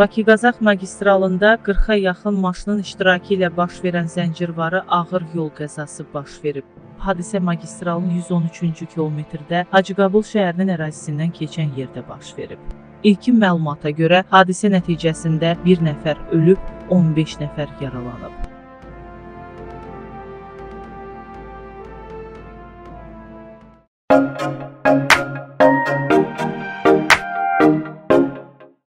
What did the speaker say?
Bakı-Qazax magistralında 40-a yaxın maşının iştirakı ilə baş verən zəncirvarı ağır yol qəzası baş verib. Hadisə magistralın 113-cü kilometrdə Hacıqabul şəhərinin ərazisindən keçən yerdə baş verib. İlkin məlumata görə hadisə nəticəsində bir nəfər ölüb, 15 nəfər yaralanıb.